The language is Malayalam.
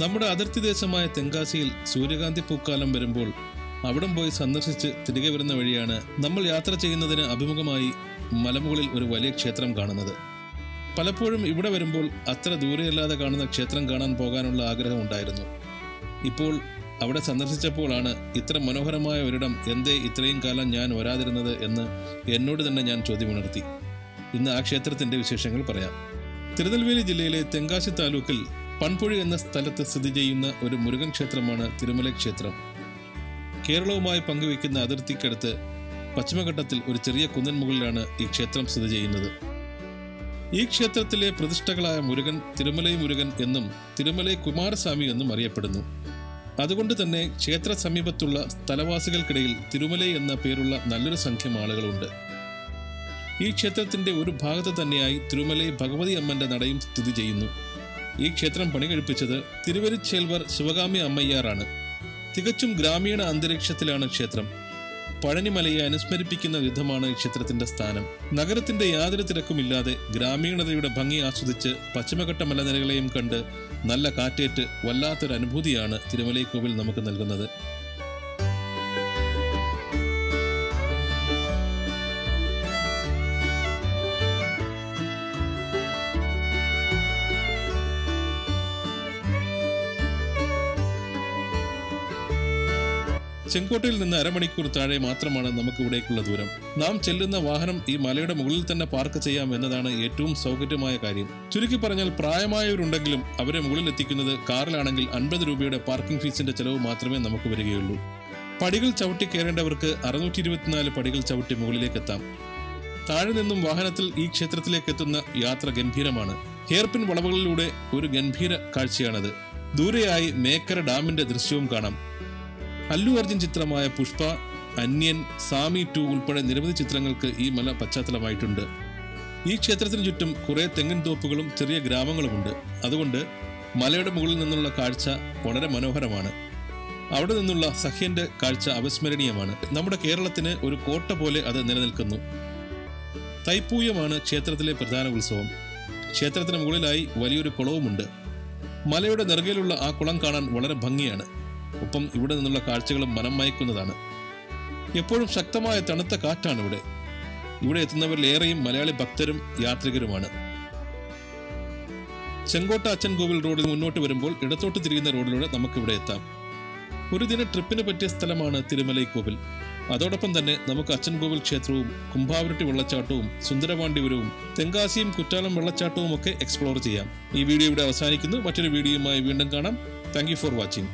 നമ്മുടെ അതിർത്തി ദേശമായ തെങ്കാശിയിൽ സൂര്യകാന്തി പൂക്കാലം വരുമ്പോൾ അവിടം പോയി സന്ദർശിച്ച് തിരികെ വരുന്ന വഴിയാണ് നമ്മൾ യാത്ര ചെയ്യുന്നതിന് അഭിമുഖമായി മലമുകളിൽ ഒരു വലിയ ക്ഷേത്രം കാണുന്നത്. പലപ്പോഴും ഇവിടെ വരുമ്പോൾ അത്ര ദൂരെയല്ലാതെ കാണുന്ന ക്ഷേത്രം കാണാൻ പോകാനുള്ള ആഗ്രഹം ഉണ്ടായിരുന്നു. ഇപ്പോൾ അവിടെ സന്ദർശിച്ചപ്പോഴാണ് ഇത്ര മനോഹരമായ ഒരിടം എന്തേ ഇത്രയും കാലം ഞാൻ വരാതിരുന്നത് എന്ന് എന്നോട് തന്നെ ഞാൻ ചോദ്യമുണർത്തി. ഇന്ന് ആ ക്ഷേത്രത്തിന്റെ വിശേഷങ്ങൾ പറയാം. തിരുനെൽവേലി ജില്ലയിലെ തെങ്കാശി താലൂക്കിൽ പൺപുഴി എന്ന സ്ഥലത്ത് സ്ഥിതി ചെയ്യുന്ന ഒരു മുരുകൻ ക്ഷേത്രമാണ് തിരുമല ക്ഷേത്രം. കേരളവുമായി പങ്കുവയ്ക്കുന്ന അതിർത്തിക്കടുത്ത് പശ്ചിമഘട്ടത്തിൽ ഒരു ചെറിയ കുന്നൻ മുകളിലാണ് ഈ ക്ഷേത്രം സ്ഥിതി ചെയ്യുന്നത്. ഈ ക്ഷേത്രത്തിലെ പ്രതിഷ്ഠകളായ മുരുകൻ തിരുമലൈ മുരുകൻ എന്നും തിരുമലൈ കുമാരസ്വാമി എന്നും അറിയപ്പെടുന്നു. അതുകൊണ്ട് തന്നെ ക്ഷേത്ര സമീപത്തുള്ള സ്ഥലവാസികൾക്കിടയിൽ തിരുമലൈ എന്ന പേരുള്ള നല്ലൊരു സംഖ്യം ആളുകളുണ്ട് ഈ ക്ഷേത്രത്തിന്റെ ഒരു ഭാഗത്ത് തന്നെയായി തിരുമലൈ ഭഗവതി അമ്മന്റെ നടയും സ്ഥിതി ചെയ്യുന്നു. ഈ ക്ഷേത്രം പണികഴിപ്പിച്ചത് തിരുവരിച്ചേൽവർ ശിവകാമി അമ്മയ്യാറാണ്. തികച്ചും ഗ്രാമീണ അന്തരീക്ഷത്തിലാണ് ക്ഷേത്രം. പഴനിമലയെ അനുസ്മരിപ്പിക്കുന്ന വിധമാണ് ഈ ക്ഷേത്രത്തിന്റെ സ്ഥാനം. നഗരത്തിന്റെ യാതൊരു തിരക്കുമില്ലാതെ ഗ്രാമീണതയുടെ ഭംഗി ആസ്വദിച്ച് പശ്ചിമഘട്ട മലനിരകളെയും കണ്ട് നല്ല കാറ്റേറ്റ് വല്ലാത്തൊരു അനുഭൂതിയാണ് തിരുമലൈ കോവിൽ നമുക്ക് നൽകുന്നത്. ചെങ്കോട്ടയിൽ നിന്ന് അരമണിക്കൂർ താഴെ മാത്രമാണ് നമുക്ക് ഇവിടേക്കുള്ള ദൂരം. നാം ചെല്ലുന്ന വാഹനം ഈ മലയുടെ മുകളിൽ തന്നെ പാർക്ക് ചെയ്യാം എന്നതാണ് ഏറ്റവും സൗകര്യമായ കാര്യം. ചുരുക്കി പറഞ്ഞാൽ പ്രായമായവരുണ്ടെങ്കിലും അവരെ മുകളിൽ എത്തിക്കുന്നത് കാറിലാണെങ്കിൽ അൻപത് രൂപയുടെ പാർക്കിംഗ് ഫീസിന്റെ ചെലവ് മാത്രമേ നമുക്ക് വരികയുള്ളൂ. പടികൾ ചവിട്ടി കയറേണ്ടവർക്ക് അറുന്നൂറ്റി ഇരുപത്തിനാല് പടികൾ ചവിട്ടി മുകളിലേക്ക് എത്താം താഴെ നിന്നും വാഹനത്തിൽ ഈ ക്ഷേത്രത്തിലേക്ക് എത്തുന്ന യാത്ര ഗംഭീരമാണ്. ഹെയർപിൻ വളവുകളിലൂടെ ഒരു ഗംഭീര കാഴ്ചയാണത്. ദൂരെയായി മേക്കര ഡാമിന്റെ ദൃശ്യവും കാണാം. അല്ലു അർജുൻ ചിത്രമായ പുഷ്പ അന്യൻ സാമി ടു ഉൾപ്പെടെ നിരവധി ചിത്രങ്ങൾക്ക് ഈ മല പശ്ചാത്തലമായിട്ടുണ്ട്. ഈ ക്ഷേത്രത്തിന് ചുറ്റും കുറെ തെങ്ങിൻ തോപ്പുകളും ചെറിയ ഗ്രാമങ്ങളുമുണ്ട്. അതുകൊണ്ട് മലയുടെ മുകളിൽ നിന്നുള്ള കാഴ്ച വളരെ മനോഹരമാണ്. അവിടെ നിന്നുള്ള സഹ്യന്റെ കാഴ്ച അവിസ്മരണീയമാണ്. നമ്മുടെ കേരളത്തിന് ഒരു കോട്ട പോലെ അത് നിലനിൽക്കുന്നു. തൈപ്പൂയമാണ് ക്ഷേത്രത്തിലെ പ്രധാന ഉത്സവം. ക്ഷേത്രത്തിന് മുകളിലായി വലിയൊരു കുളവുമുണ്ട്. മലയുടെ നെറുകയിലുള്ള ആ കുളം കാണാൻ വളരെ ഭംഗിയാണ്. ഒപ്പം ഇവിടെ നിന്നുള്ള കാഴ്ചകളും മനം മയക്കുന്നതാണ്. എപ്പോഴും ശക്തമായ തണുത്ത കാറ്റാണ് ഇവിടെ. ഇവിടെ എത്തുന്നവരിലേറെയും മലയാളി ഭക്തരും യാത്രികരുമാണ്. ചെങ്കോട്ട അച്ഛൻ കോവിൽ റോഡിൽ മുന്നോട്ട് വരുമ്പോൾ ഇടത്തോട്ട് തിരിയുന്ന റോഡിലൂടെ നമുക്കിവിടെ എത്താം. ഒരു ദിന ട്രിപ്പിന് പറ്റിയ സ്ഥലമാണ് തിരുമലൈ കോവിൽ അതോടൊപ്പം തന്നെ നമുക്ക് അച്ഛൻകോവിൽ ക്ഷേത്രവും കുംഭാവരട്ടി വെള്ളച്ചാട്ടവും സുന്ദരപാണ്ഡിപുരവും തെങ്കാശിയും കുറ്റാലം വെള്ളച്ചാട്ടവും ഒക്കെ എക്സ്പ്ലോർ ചെയ്യാം. ഈ വീഡിയോ ഇവിടെ അവസാനിക്കുന്നു. മറ്റൊരു വീഡിയോയുമായി വീണ്ടും കാണാം. Thank for watching